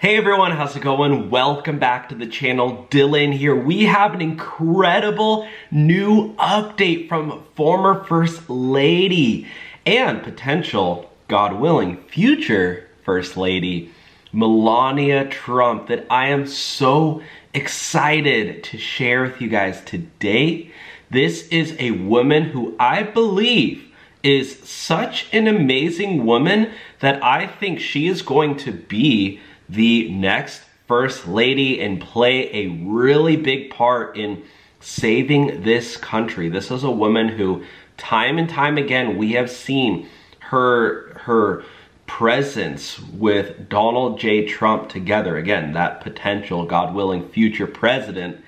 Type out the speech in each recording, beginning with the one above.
Hey everyone, how's it going? Welcome back to the channel. Dylan here. We have an incredible new update from former First Lady and potential, God willing, future First Lady, Melania Trump, that I am so excited to share with you guys today. This is a woman who I believe is such an amazing woman that I think she is going to be the next first lady and play a really big part in saving this country. This is a woman who time and time again we have seen her her presence with Donald J. Trump together. Again, that potential, God willing, future president.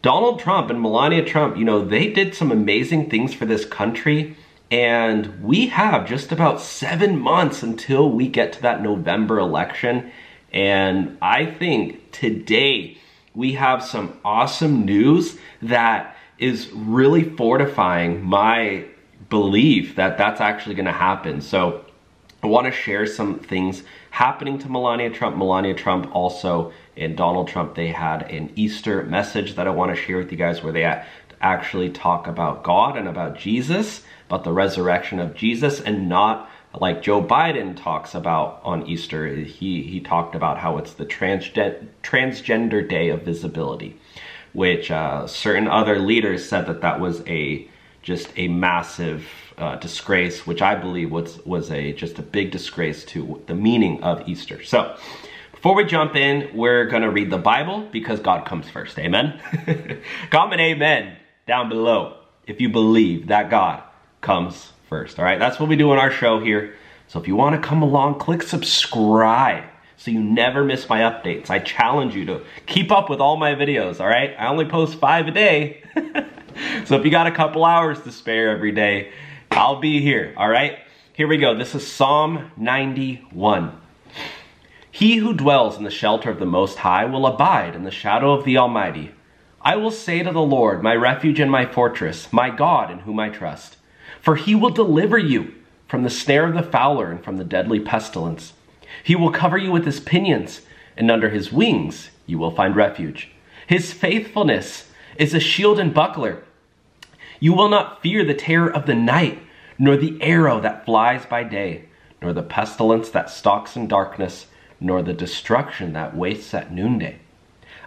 Donald Trump and Melania Trump, you know, they did some amazing things for this country. And we have just about seven months until we get to that November election. And I think today we have some awesome news that is really fortifying my belief that that's actually going to happen. So I want to share some things happening to Melania Trump. Melania Trump also and Donald Trump, they had an Easter message that I want to share with you guys where they actually talk about God and about Jesus, about the resurrection of Jesus and not like Joe Biden talks about on Easter, he, he talked about how it's the transgen transgender day of visibility, which uh, certain other leaders said that that was a just a massive uh, disgrace, which I believe was, was a just a big disgrace to the meaning of Easter. So before we jump in, we're gonna read the Bible because God comes first, amen? Comment amen down below if you believe that God comes first. All right, that's what we do on our show here. So if you want to come along, click subscribe so you never miss my updates. I challenge you to keep up with all my videos, all right? I only post five a day. so if you got a couple hours to spare every day, I'll be here, all right? Here we go. This is Psalm 91. He who dwells in the shelter of the Most High will abide in the shadow of the Almighty. I will say to the Lord, my refuge and my fortress, my God in whom I trust. For he will deliver you from the snare of the fowler and from the deadly pestilence. He will cover you with his pinions, and under his wings you will find refuge. His faithfulness is a shield and buckler. You will not fear the terror of the night, nor the arrow that flies by day, nor the pestilence that stalks in darkness, nor the destruction that wastes at noonday.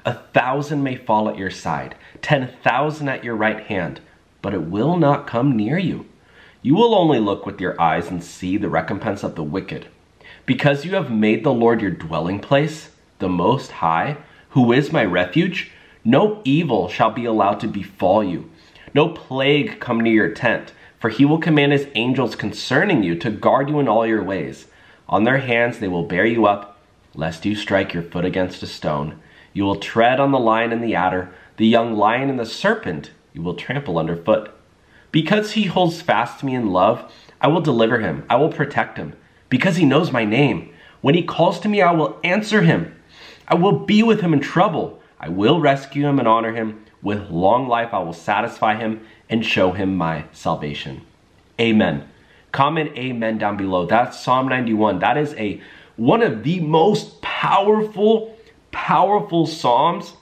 A thousand may fall at your side, ten thousand at your right hand, but it will not come near you. You will only look with your eyes and see the recompense of the wicked. Because you have made the Lord your dwelling place, the Most High, who is my refuge, no evil shall be allowed to befall you, no plague come near your tent, for he will command his angels concerning you to guard you in all your ways. On their hands they will bear you up, lest you strike your foot against a stone. You will tread on the lion and the adder, the young lion and the serpent you will trample underfoot. Because he holds fast to me in love, I will deliver him. I will protect him. Because he knows my name. When he calls to me, I will answer him. I will be with him in trouble. I will rescue him and honor him. With long life, I will satisfy him and show him my salvation. Amen. Comment amen down below. That's Psalm 91. That is a one of the most powerful, powerful Psalms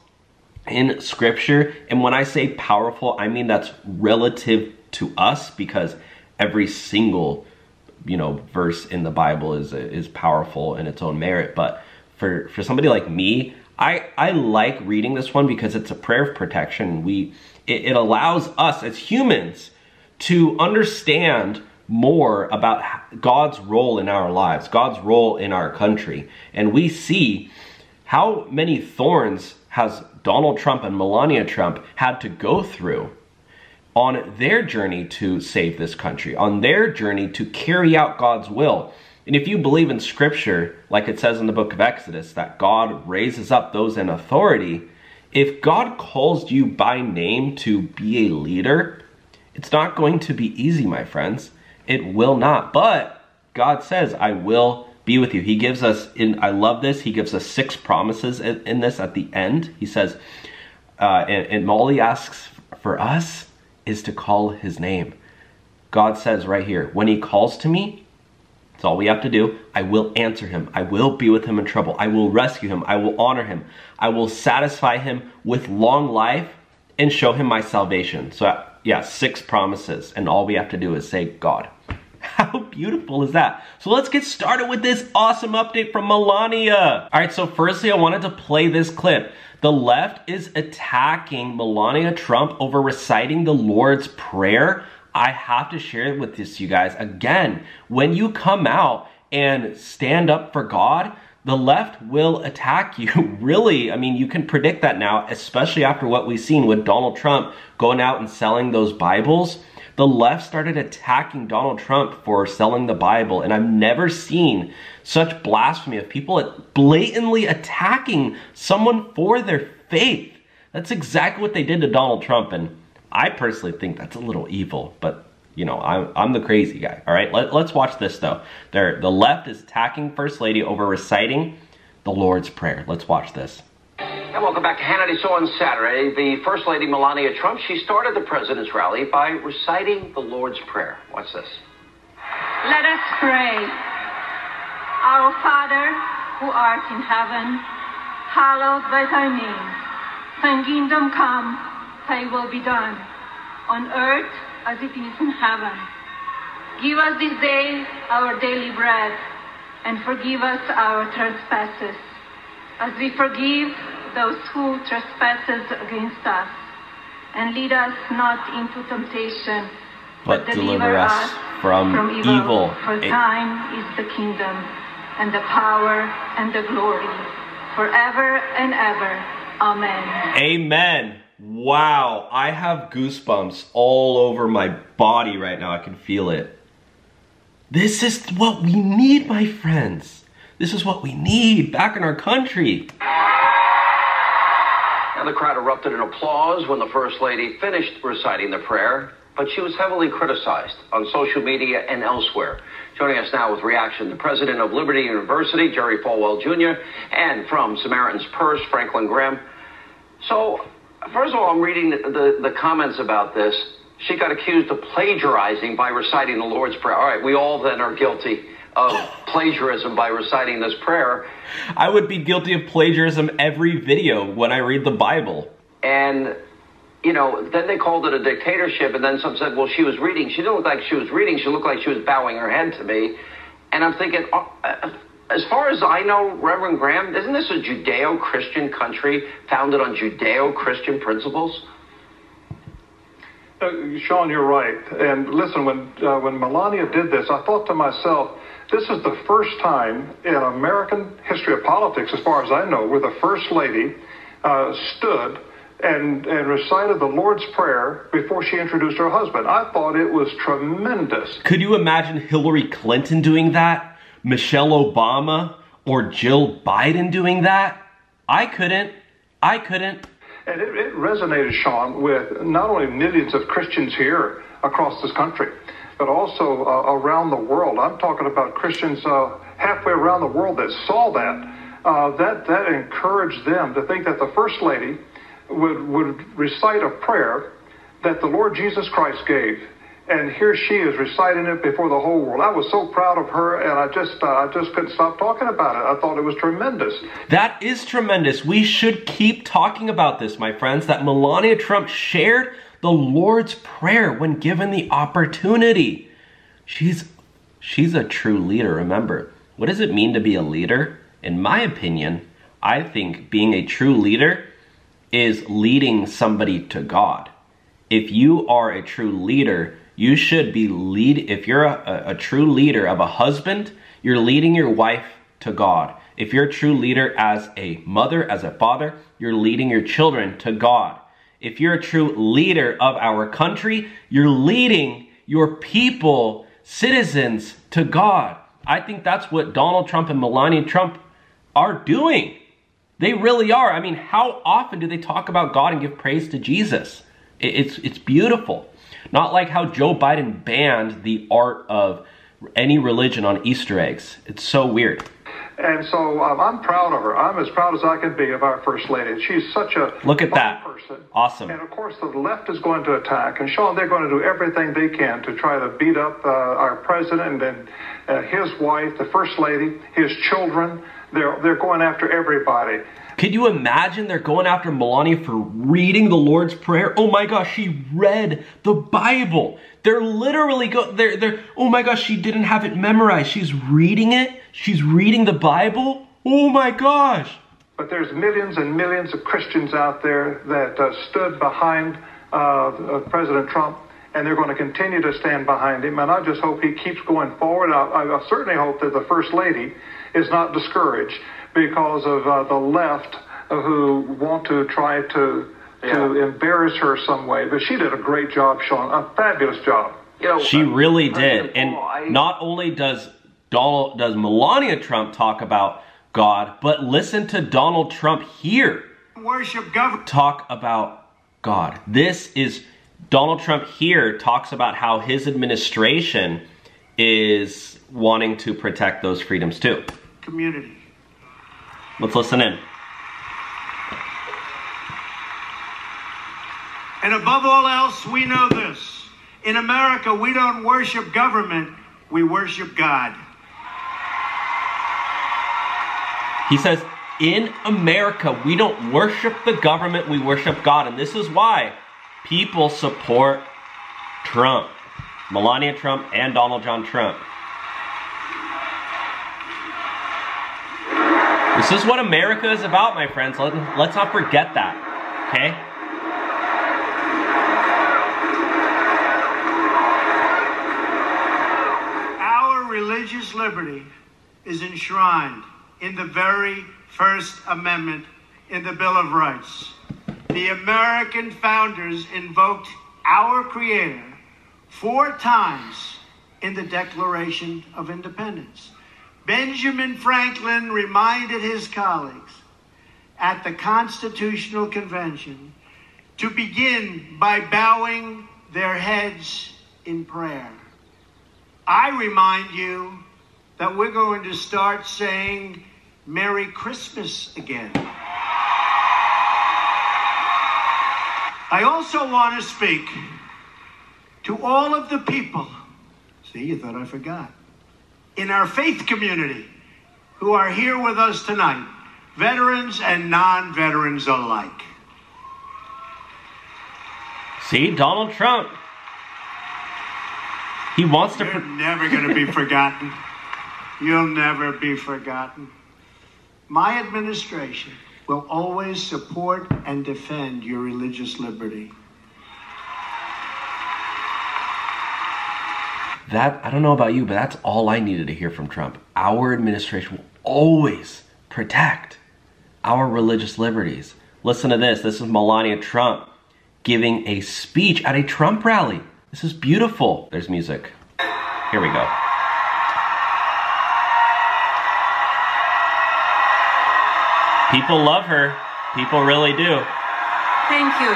in scripture. And when I say powerful, I mean that's relative to us because every single, you know, verse in the Bible is is powerful in its own merit. But for for somebody like me, I I like reading this one because it's a prayer of protection. We it, it allows us as humans to understand more about God's role in our lives, God's role in our country. And we see how many thorns has Donald Trump and Melania Trump had to go through on their journey to save this country, on their journey to carry out God's will. And if you believe in scripture, like it says in the book of Exodus, that God raises up those in authority, if God calls you by name to be a leader, it's not going to be easy, my friends. It will not. But God says, I will be with you. He gives us, in I love this, he gives us six promises in, in this at the end. He says, uh, and, and he asks for us is to call his name. God says right here, when he calls to me, That's all we have to do. I will answer him. I will be with him in trouble. I will rescue him. I will honor him. I will satisfy him with long life and show him my salvation. So, yeah, six promises. And all we have to do is say, God. How beautiful is that? So let's get started with this awesome update from Melania. All right, so firstly, I wanted to play this clip. The left is attacking Melania Trump over reciting the Lord's Prayer. I have to share it with this, you guys. Again, when you come out and stand up for God, the left will attack you. really, I mean, you can predict that now, especially after what we've seen with Donald Trump going out and selling those Bibles the left started attacking Donald Trump for selling the Bible, and I've never seen such blasphemy of people blatantly attacking someone for their faith. That's exactly what they did to Donald Trump, and I personally think that's a little evil, but you know, I'm, I'm the crazy guy. All right, Let, us watch this though. There, the left is attacking First Lady over reciting the Lord's Prayer. Let's watch this. And welcome back to Hannity. So on Saturday, the First Lady Melania Trump, she started the president's rally by reciting the Lord's Prayer. Watch this. Let us pray. Our Father, who art in heaven, hallowed be thy name. Thy kingdom come, thy will be done, on earth as it is in heaven. Give us this day our daily bread, and forgive us our trespasses, as we forgive those who trespasses against us. And lead us not into temptation, but, but deliver, us from, from evil. evil. For thine is the kingdom, and the power, and the glory, forever and ever. Amen. Amen. Wow, I have goosebumps all over my body right now. I can feel it. This is what we need, my friends. This is what we need back in our country. And the crowd erupted in applause when the First Lady finished reciting the prayer, but she was heavily criticized on social media and elsewhere. Joining us now with reaction, the president of Liberty University, Jerry Falwell Jr., and from Samaritan's Purse, Franklin Graham. So, first of all, I'm reading the, the, the comments about this. She got accused of plagiarizing by reciting the Lord's Prayer. All right, we all then are guilty of plagiarism by reciting this prayer. I would be guilty of plagiarism every video when I read the Bible. And, you know, then they called it a dictatorship, and then some said, well, she was reading. She didn't look like she was reading, she looked like she was bowing her head to me. And I'm thinking, uh, uh as far as I know, Reverend Graham, isn't this a Judeo Christian country founded on Judeo Christian principles? Uh, Sean, you're right. And listen, when uh, when Melania did this, I thought to myself, this is the first time in American history of politics, as far as I know, where the First Lady uh, stood and, and recited the Lord's Prayer before she introduced her husband. I thought it was tremendous. Could you imagine Hillary Clinton doing that? Michelle Obama? Or Jill Biden doing that? I couldn't. I couldn't. And it, it resonated, Sean, with not only millions of Christians here across this country, but also uh, around the world. I'm talking about Christians uh, halfway around the world that saw that. Uh, that that encouraged them to think that the First Lady would would recite a prayer that the Lord Jesus Christ gave. And here she is reciting it before the whole world. I was so proud of her, and I just, uh, I just couldn't stop talking about it. I thought it was tremendous. That is tremendous. We should keep talking about this, my friends. That Melania Trump shared the Lord's Prayer when given the opportunity. She's, she's a true leader, remember. What does it mean to be a leader? In my opinion, I think being a true leader is leading somebody to God. If you are a true leader, you should be lead if you're a, a, true leader of a husband, you're leading your wife to God. If you're a true leader as a mother, as a father, you're leading your children to God if you're a true leader of our country, you're leading your people, citizens, to God. I think that's what Donald Trump and Melania Trump are doing. They really are. I mean, how often do they talk about God and give praise to Jesus? It's, it's beautiful. Not like how Joe Biden banned the art of any religion on Easter eggs. It's so weird. And so um, I'm proud of her. I'm as proud as I can be of our First Lady. She's such a Look at that. person. Awesome. And of course, the left is going to attack. And Sean, they're going to do everything they can to try to beat up uh, our president and uh, his wife, the First Lady, his children. They're, they're going after everybody. Could you imagine they're going after Melania for reading the Lord's Prayer? Oh my gosh, she read the Bible. They're literally go they're they're oh my gosh, she didn't have it memorized. She's reading it. She's reading the Bible. Oh my gosh. But there's millions and millions of Christians out there that uh, stood behind uh, uh, President Trump, and they're going to continue to stand behind him. And I just hope he keeps going forward. I, I certainly hope that the First Lady is not discouraged because of uh, the left uh, who want to try to to embarrass her some way. But she did a great job, Sean, a fabulous job. You know, She uh, really President did. And I- not only does Donald does Melania Trump talk about God, but listen to Donald Trump here worship government. talk about God. This is Donald Trump here talks about how his administration is wanting to protect those freedoms too. community. Let's listen in. And above all else, we know this. In America, we don't worship government, we worship God. He says, in America, we don't worship the government, we worship God. And this is why people support Trump, Melania Trump, and Donald John Trump. This is what America is about, my friends. Let, let's not forget that, okay? Our religious liberty is enshrined in the very First Amendment in the Bill of Rights. The American founders invoked our Creator four times in the Declaration of Independence. Benjamin Franklin reminded his colleagues at the Constitutional Convention to begin by bowing their heads in prayer. I remind you that we're going to start saying Merry Christmas again. I also want to speak to all of the people. See, you thought I forgot. In our faith community who are here with us tonight, veterans and non veterans alike. See, Donald Trump. He wants to. You're never going to be forgotten. You'll never be forgotten. My administration will always support and defend your religious liberty. That I don't know about you, but that's all I needed to hear from Trump. Our administration will always protect our religious liberties. Listen to this. This is Melania Trump giving a speech at a Trump rally. This is beautiful. There's music. Here we go. People love her. People really do. Thank you.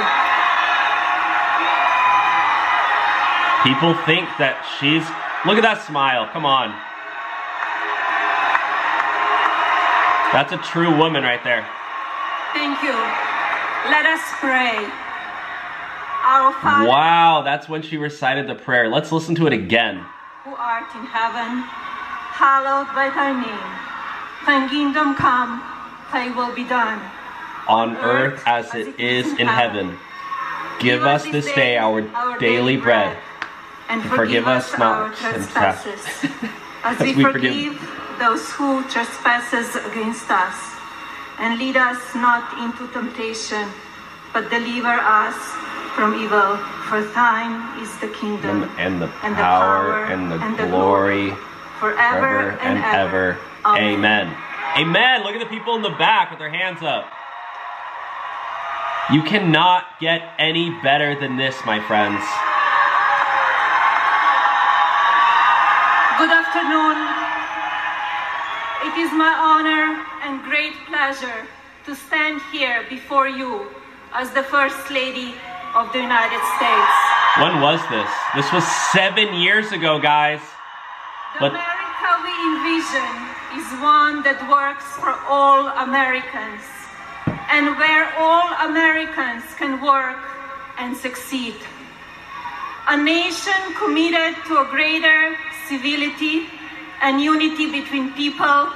People think that she's. Look at that smile. Come on. That's a true woman right there. Thank you. Let us pray. Our Father Wow, that's when she recited the prayer. Let's listen to it again. who art in heaven, hallowed by thy name. Thy kingdom come, thy will be done. On earth as it is in heaven. Give us this day our daily bread. and forgive us our trespasses, as as we forgive- those who trespass against us. And lead us not into temptation, but deliver us from evil. For thine is the kingdom, And, and the and the power and the and the glory forever forever and ever. Amen. Amen. Look at the people in the back with their hands up. You cannot get any better than this, my friends. Good afternoon. It is my honor and great pleasure to stand here before you as the First Lady of the United States. When was this? This was seven years ago, guys. The But- America we envision is one that works for all Americans and where all Americans can work and succeed. A nation committed to a greater civility and unity between people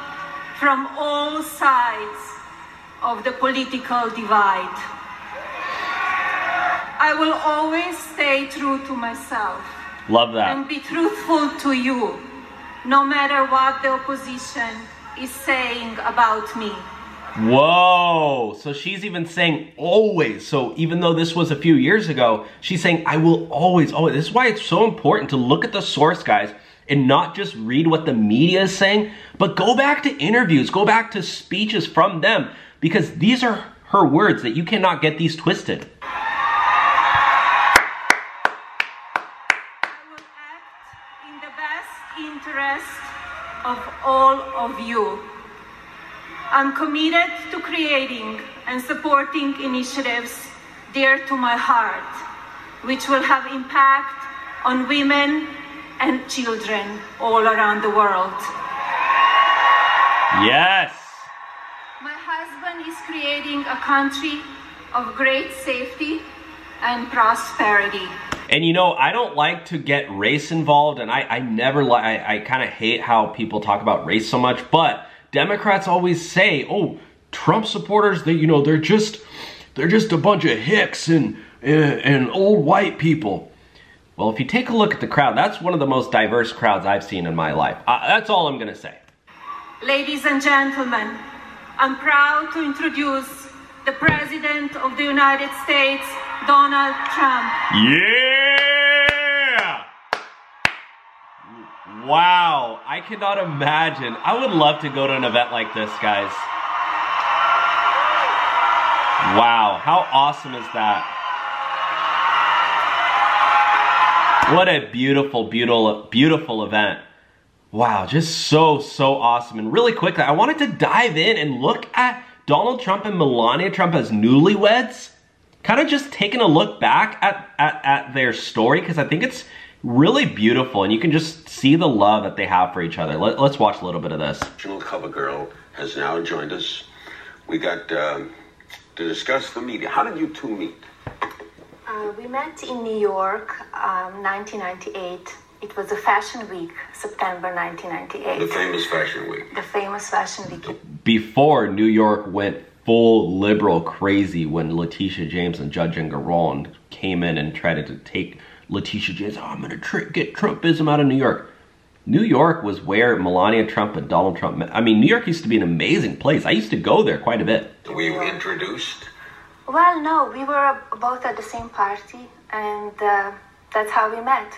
from all sides of the political divide. I will always stay true to myself. Love that. And be truthful to you, no matter what the opposition is saying about me. Whoa. So she's even saying always. So even though this was a few years ago, she's saying, I will always, always. This is why it's so important to look at the source, guys, and not just read what the media is saying, but go back to interviews, go back to speeches from them, because these are her words that you cannot get these twisted. Of all of you. I'm committed to creating and supporting initiatives dear to my heart, which will have impact on women and children all around the world. Yes. My husband is creating a country of great safety and prosperity. And you know, I don't like to get race involved, and I, I never like, I, I kind of hate how people talk about race so much, but Democrats always say, oh, Trump supporters, they, you know, they're just, they're just a bunch of hicks and, and, and old white people. Well, if you take a look at the crowd, that's one of the most diverse crowds I've seen in my life. Uh, that's all I'm gonna say. Ladies and gentlemen, I'm proud to introduce the President of the United States, Donald Trump. Yeah! Wow, I cannot imagine. I would love to go to an event like this, guys. Wow, how awesome is that? What a beautiful, beautiful, beautiful event. Wow, just so, so awesome. And really quickly, I wanted to dive in and look at Donald Trump and Melania Trump as newlyweds. Kind of just taking a look back at, at, at their story because I think it's really beautiful and you can just see the love that they have for each other. Let, us watch a little bit of this. National cover girl has now joined us. We got um, to discuss the media. How did you two meet? Uh, we met in New York, um, 1998. It was a fashion week, September 1998. The famous fashion week. The famous fashion week. Before New York went full liberal crazy when Letitia James and Judge Engoron came in and tried to take Letitia James, oh, I'm going to tr- get Trumpism out of New York. New York was where Melania Trump and Donald Trump met. I mean, New York used to be an amazing place. I used to go there quite a bit. Were introduced? Well, no, we were both at the same party, and uh, that's how we met.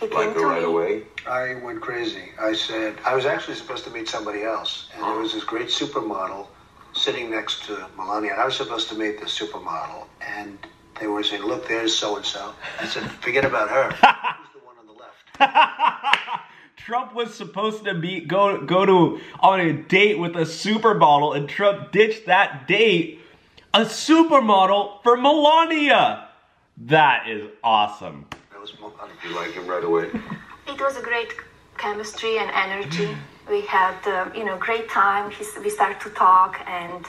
He Like her right me. away? I went crazy. I said, I was actually supposed to meet somebody else. And there was this great supermodel sitting next to Melania. And I was supposed to meet the supermodel. And they were saying, look, there's so and so. I said, forget about her. Who's the one on the left? Trump was supposed to be go go to on a date with a supermodel, and Trump ditched that date. A supermodel for Melania. That is awesome. That was Melania. You like him right away? It was a great chemistry and energy. We had, uh, you know, great time. He, we started to talk, and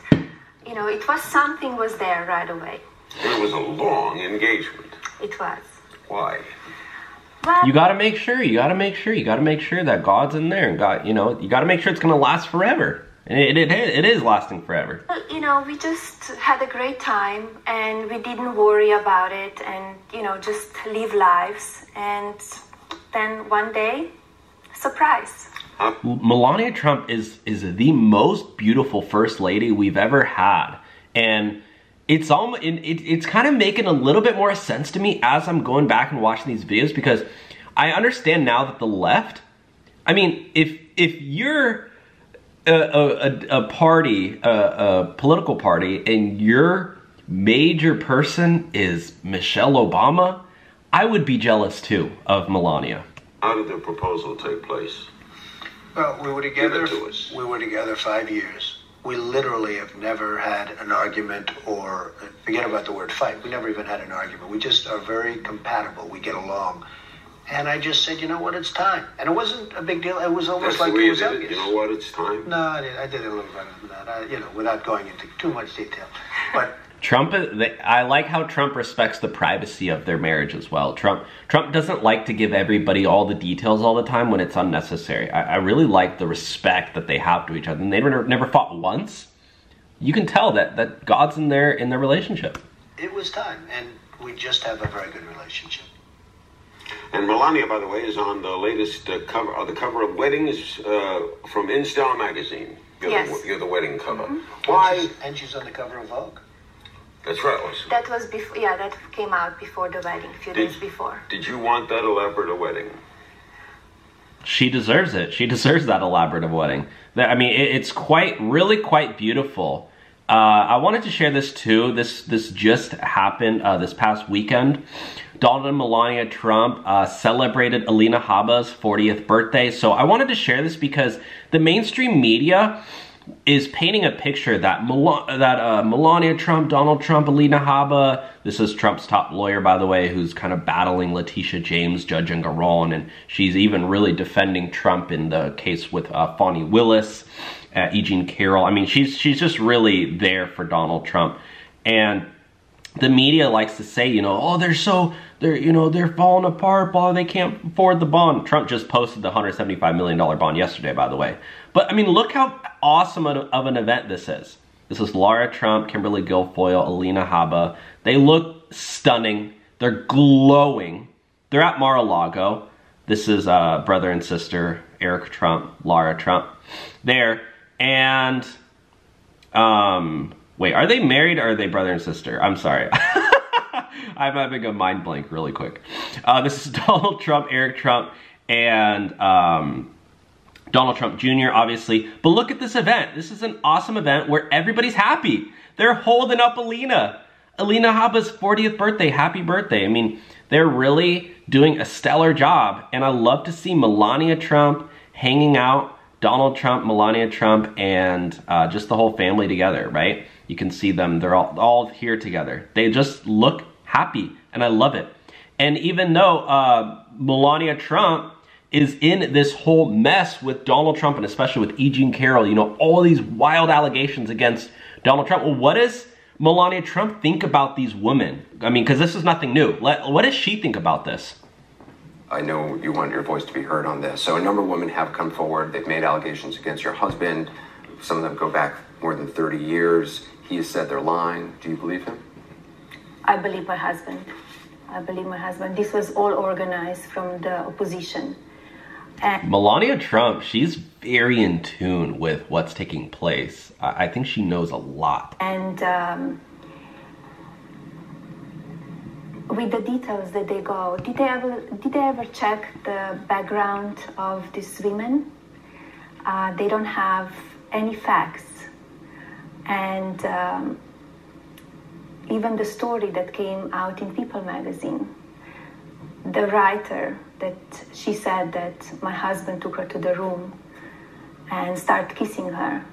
you know, it was something was there right away. It was a long engagement. It was. Why? Well, You got to make sure. You got to make sure. You got to make sure that God's in there, and God, you know, you got to make sure it's gonna last forever. And it, it, it is lasting forever. Uh, you know, we just had a great time, and we didn't worry about it, and you know, just live lives. And then one day, surprise. Melania Trump is is the most beautiful first lady we've ever had, and it's almost it, it, it's kind of making a little bit more sense to me as I'm going back and watching these videos because I understand now that the left, I mean, if if you're a, a, a party, a, a political party, and your major person is Michelle Obama, I would be jealous too of Melania. How did the proposal take place? Well, we were together. Give it to us. We were together five years. We literally have never had an argument or forget about the word fight. We never even had an argument. We just are very compatible. We get along, And I just said, you know what, it's time. And it wasn't a big deal. It was almost That's like it you was did it. obvious. You know what? It's time. No, I did, I did it a little better than that. I, you know, without going into too much detail. But Trump, I like how Trump respects the privacy of their marriage as well. Trump, Trump doesn't like to give everybody all the details all the time when it's unnecessary. I, I really like the respect that they have to each other, and they never, never fought once. You can tell that that God's in their in their relationship. it was time, and we just have a very good relationship. And Melania, by the way, is on the latest uh, cover, uh, the cover of Weddings uh, from InStyle magazine. You're, Yes. the, you're the wedding cover. And Why? she's, and she's on the cover of Vogue. That's right. Listen. That was before. Yeah, that came out before the wedding, a few Did- days before. Did you want that elaborate a wedding? She deserves it. She deserves that elaborate wedding. That- I mean, it, it's quite, really quite beautiful. Uh, I wanted to share this too. This this just happened uh, this past weekend. Donald and Melania Trump uh, celebrated Alina Habba's 40th birthday. So I wanted to share this because the mainstream media is painting a picture that Mel- that uh, Melania Trump, Donald Trump, Alina Habba. This is Trump's top lawyer, by the way, who's kind of battling Letitia James, Judge Engoron, and she's even really defending Trump in the case with uh, Fani Willis, uh, E. Jean Carroll. I mean, she's she's just really there for Donald Trump, and the media likes to say, you know, oh, they're so they're you know they're falling apart, blah, they can't afford the bond. Trump just posted the 175 million dollar bond yesterday, by the way. But I mean, look how awesome of an event this is. This is Laura Trump, Kimberly Guilfoyle, Alina Habba. They look stunning. They're glowing. They're at Mar-a-Lago. This is uh, brother and sister Eric Trump, Laura Trump. There and um, wait, are they married or are they brother and sister? I'm sorry. I'm having a mind blank really quick. Uh, this is Donald Trump, Eric Trump, and um, Donald Trump Jr., obviously. But look at this event. This is an awesome event where everybody's happy. They're holding up Alina. Alina Habba's 40th birthday. Happy birthday. I mean, they're really doing a stellar job. And I love to see Melania Trump hanging out, Donald Trump, Melania Trump, and uh, just the whole family together, right? You can see them. They're all, all here together. They just look happy, and I love it. And even though uh, Melania Trump is in this whole mess with Donald Trump and especially with E. Jean Carroll, you know, all these wild allegations against Donald Trump. Well, what does Melania Trump think about these women? I mean, because this is nothing new. Let, what does she think about this? I know you want your voice to be heard on this. So a number of women have come forward. They've made allegations against your husband. Some of them go back more than 30 years. He has said they're lying. Do you believe him? I believe my husband. I believe my husband. This was all organized from the opposition. And Melania Trump, she's very in tune with what's taking place. I, I think she knows a lot. and um, with the details that they go, did they ever did they ever check the background of these women? Uh, they don't have any facts, and um, even the story that came out in People magazine, the writer that she said that my husband took her to the room and started kissing her.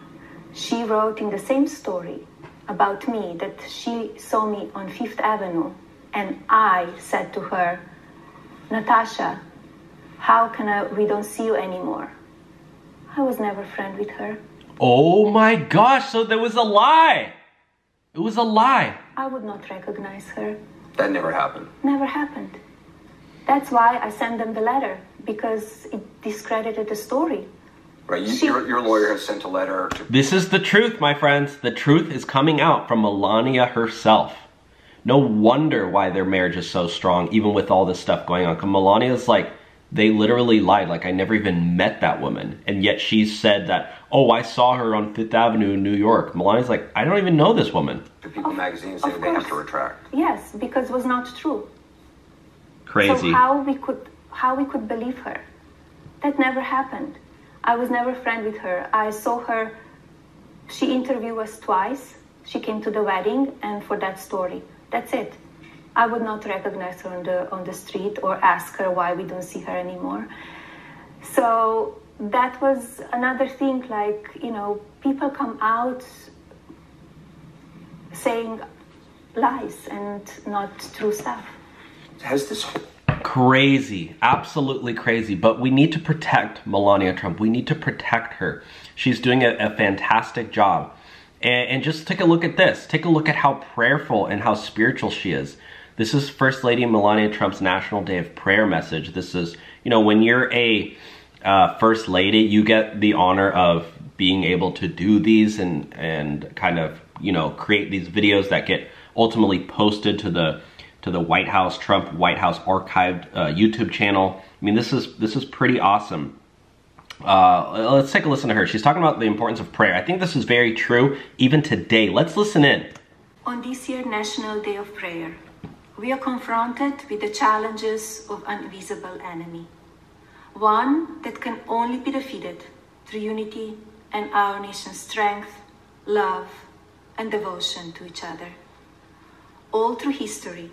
She wrote in the same story about me that she saw me on Fifth Avenue and I said to her, Natasha, how can I, we don't see you anymore? I was never friend with her. Oh my gosh, so there was a lie. It was a lie. I would not recognize her. That never happened. Never happened. That's why I sent them the letter because it discredited the story. Right? You, She- your, your lawyer has sent a letter to This is the truth, my friends. The truth is coming out from Melania herself. No wonder why their marriage is so strong, even with all this stuff going on. Because Melania's like, they literally lied. Like, I never even met that woman. And yet she said that, oh, I saw her on Fifth Avenue in New York. Melania's like, I don't even know this woman. to People magazine saying they have to retract. Yes, because it was not true. Crazy. So how we could how we could believe her? That never happened. I was never friend with her. I saw her. She interviewed us twice. She came to the wedding, and for that story, that's it. I would not recognize her on the on the street or ask her why we don't see her anymore. So that was another thing. Like you know, people come out saying lies and not true stuff. Has this Crazy, absolutely crazy. But we need to protect Melania Trump. We need to protect her. She's doing a, a fantastic job. And, and just take a look at this. Take a look at how prayerful and how spiritual she is. This is First Lady Melania Trump's National Day of Prayer message. This is, you know, when you're a uh, First Lady, you get the honor of being able to do these and, and kind of, you know, create these videos that get ultimately posted to the to the White House, Trump White House archived uh, YouTube channel. I mean, this is this is pretty awesome. Uh, let's take a listen to her. She's talking about the importance of prayer. I think this is very true even today. Let's listen in. On this year's National Day of Prayer, we are confronted with the challenges of an invisible enemy, one that can only be defeated through unity and our nation's strength, love, and devotion to each other. All through history,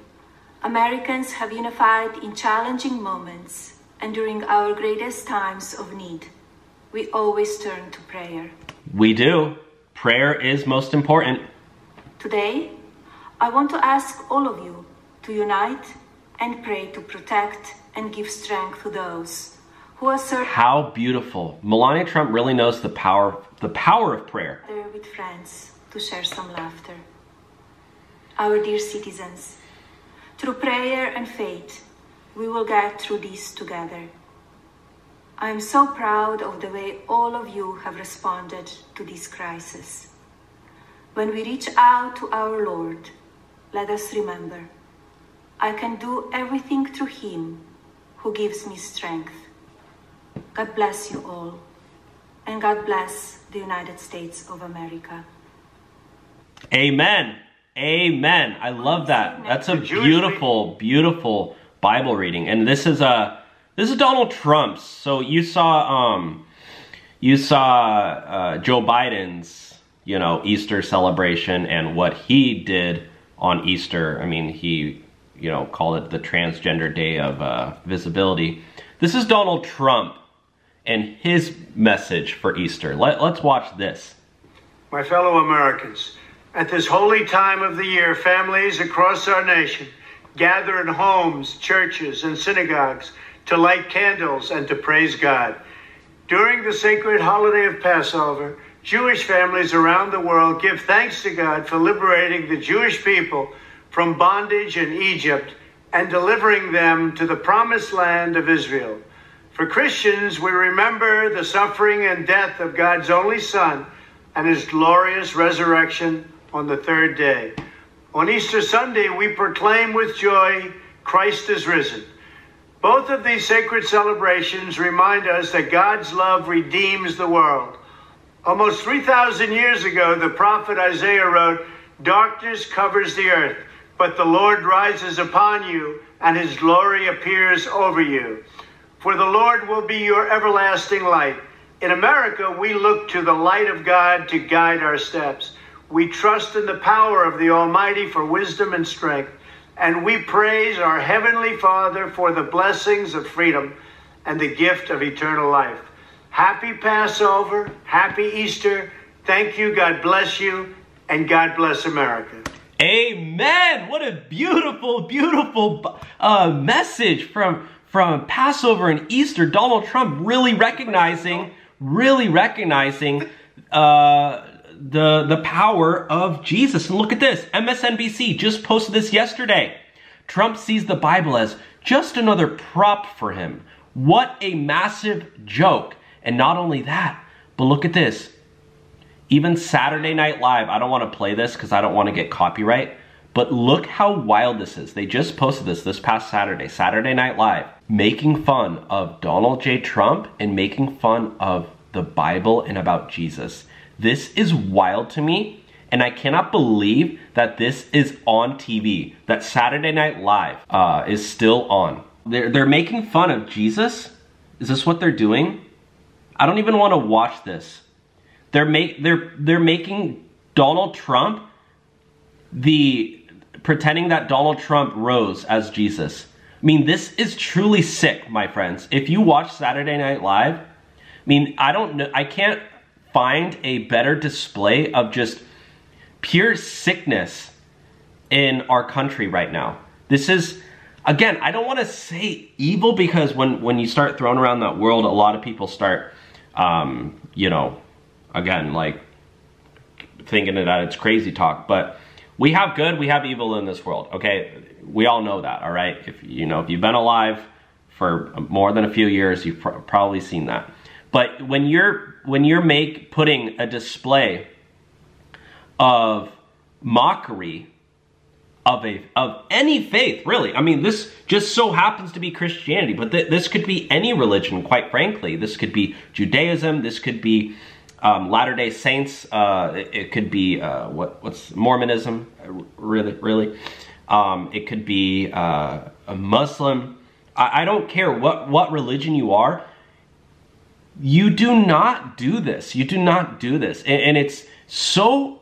Americans have unified in challenging moments and during our greatest times of need. We always turn to prayer. We do. Prayer is most important. Today, I want to ask all of you to unite and pray to protect and give strength to those who serving. How beautiful. Melania Trump really knows the power the power of prayer. With friends to share some laughter. Our dear citizens, through prayer and faith, we will get through this together. I am so proud of the way all of you have responded to this crisis. When we reach out to our Lord, let us remember I can do everything through Him who gives me strength. God bless you all, and God bless the United States of America. Amen. Amen. I love that. That's a beautiful, beautiful Bible reading. And this is a this is Donald Trump's. So you saw um you saw uh, Joe Biden's, you know, Easter celebration and what he did on Easter. I mean, he, you know, called it the transgender day of uh, visibility. This is Donald Trump and his message for Easter. Let, let's watch this. My fellow Americans, at this holy time of the year, families across our nation gather in homes, churches, and synagogues to light candles and to praise God. During the sacred holiday of Passover, Jewish families around the world give thanks to God for liberating the Jewish people from bondage in Egypt and delivering them to the promised land of Israel. For Christians, we remember the suffering and death of God's only Son and his glorious resurrection on the third day. On Easter Sunday, we proclaim with joy, Christ is risen. Both of these sacred celebrations remind us that God's love redeems the world. Almost 3,000 years ago, the prophet Isaiah wrote, Darkness covers the earth, but the Lord rises upon you, and his glory appears over you. For the Lord will be your everlasting light. In America, we look to the light of God to guide our steps. We trust in the power of the Almighty for wisdom and strength, and we praise our Heavenly Father for the blessings of freedom and the gift of eternal life. Happy Passover, happy Easter. Thank you, God bless you, and God bless America. Amen. What a beautiful, beautiful uh, message from from Passover and Easter. Donald Trump really recognizing, really recognizing uh, the, the power of Jesus. And look at this. MSNBC just posted this yesterday. Trump sees the Bible as just another prop for him. What a massive joke. And not only that, but look at this. Even Saturday Night Live, I don't want to play this because I don't want to get copyright, but look how wild this is. They just posted this this past Saturday, Saturday Night Live, making fun of Donald J. Trump and making fun of the Bible and about Jesus. This is wild to me, and I cannot believe that this is on TV, that Saturday Night Live uh, is still on. They're, they're making fun of Jesus? Is this what they're doing? I don't even want to watch this. They're, make, they're, they're making Donald Trump the pretending that Donald Trump rose as Jesus. I mean, this is truly sick, my friends. If you watch Saturday Night Live, I mean, I don't know, I can't find a better display of just pure sickness in our country right now. This is, again, I don't want to say evil because when, when you start throwing around that world, a lot of people start, um, you know, again, like thinking that it's crazy talk. But we have good, we have evil in this world, okay? We all know that, all right? If you know, if you've been alive for more than a few years, you've pr probably seen that. But when you're when you're make putting a display of mockery of a of any faith, really. I mean, this just so happens to be Christianity, but th this could be any religion, quite frankly. This could be Judaism. This could be um, Latter Day Saints. Uh, it, it, could be uh, what what's Mormonism, really, really. Um, it could be uh, a Muslim. I, I don't care what what religion you are. You do not do this. You do not do this, and, and it's so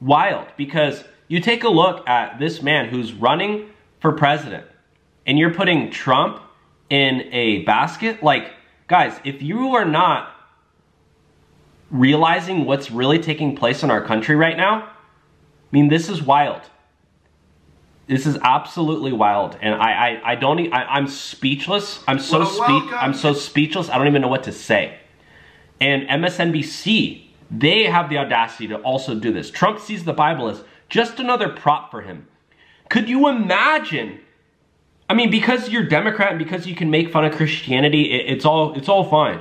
wild because you take a look at this man who's running for president and you're putting Trump in a basket. Like, guys, if you are not realizing what's really taking place in our country right now, I mean, this is wild. This is absolutely wild, and I, I, I don't. I, am speechless. I'm so well, speech. I'm so speechless. I don't even know what to say. And MSNBC, they have the audacity to also do this. Trump sees the Bible as just another prop for him. Could you imagine? I mean, because you're Democrat and because you can make fun of Christianity, it, it's all it's all fine.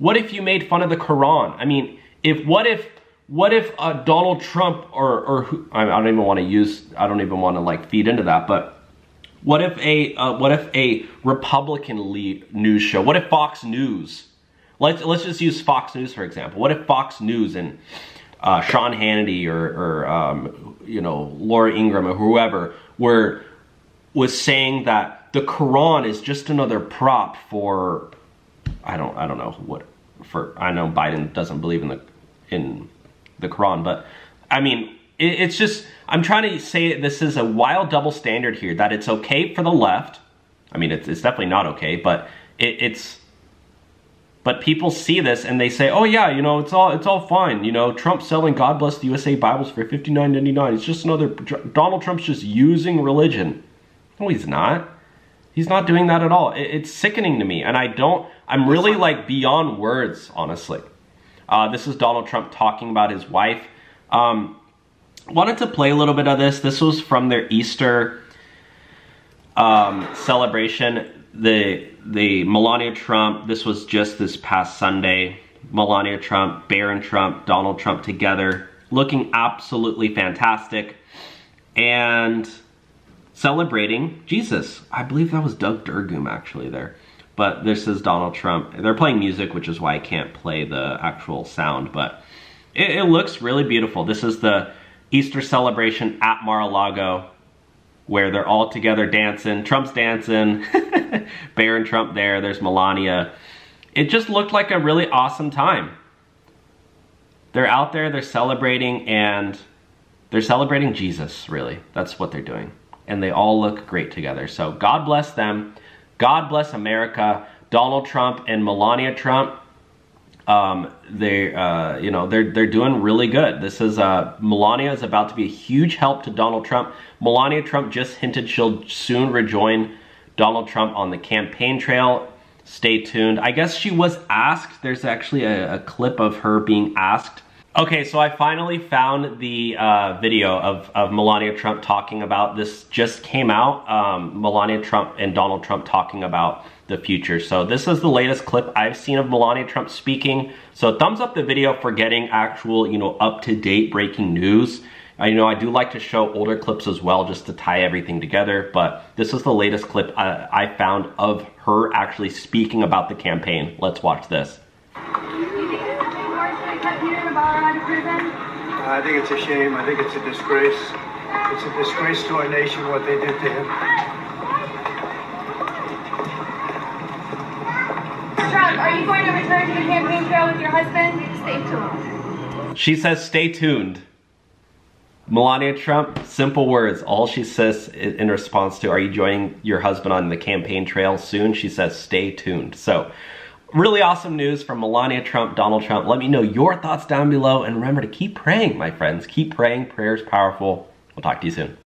What if you made fun of the Quran? I mean, if what if what if uh, Donald Trump or or I don't even want to use I don't even want to like feed into that, but what if a uh, what if a Republican lead news show? What if Fox News? Let's let's just use Fox News for example. What if Fox News and uh, Sean Hannity or, or um, you know Laura Ingraham or whoever were was saying that the Quran is just another prop for I don't I don't know what for I know Biden doesn't believe in the in the Quran, but I mean it, it's just I'm trying to say this is a wild double standard here that it's okay for the left. I mean it's, it's definitely not okay, but it, it's but people see this and they say, "Oh yeah, you know, it's all it's all fine. You know, Trump selling God Bless the USA Bibles for fifty nine ninety nine. It's just another Donald Trump's just using religion." No, he's not. He's not doing that at all. It, it's sickening to me, and I don't. I'm really like beyond words, honestly. Uh, this is Donald Trump talking about his wife. Um, wanted to play a little bit of this. This was from their Easter um, celebration the the Melania Trump, this was just this past Sunday. Melania Trump, Barron Trump, Donald Trump together, looking absolutely fantastic. And celebrating Jesus. I believe that was Doug Burgum actually there. But this is Donald Trump. They're playing music, which is why I can't play the actual sound, but it, it looks really beautiful. This is the Easter celebration at Mar-a-Lago where they're all together dancing. Trump's dancing, Barron Trump there, there's Melania. It just looked like a really awesome time. They're out there, they're celebrating, and they're celebrating Jesus, really. That's what they're doing. And they all look great together. So God bless them. God bless America. Donald Trump and Melania Trump um, they, uh, you know, they're they're doing really good. This is uh, Melania is about to be a huge help to Donald Trump. Melania Trump just hinted she'll soon rejoin Donald Trump on the campaign trail. Stay tuned. I guess she was asked. There's actually a, a clip of her being asked. Okay, so I finally found the uh, video of, of Melania Trump talking about this. Just came out. Um, Melania Trump and Donald Trump talking about the future. So this is the latest clip I've seen of Melania Trump speaking. So thumbs up the video for getting actual, you know, up-to-date breaking news. I know I do like to show older clips as well just to tie everything together, but this is the latest clip I, I found of her actually speaking about the campaign. Let's watch this. I think it's a shame. I think it's a disgrace. It's a disgrace to our nation what they did to him. Trump, are you going to return to the campaign trail with your husband? Stay tuned. She says, stay tuned. Melania Trump, simple words. All she says in response to, are you joining your husband on the campaign trail soon? She says, stay tuned. So, really awesome news from Melania Trump, Donald Trump. Let me know your thoughts down below. And remember to keep praying, my friends. Keep praying. Prayer is powerful. We'll talk to you soon.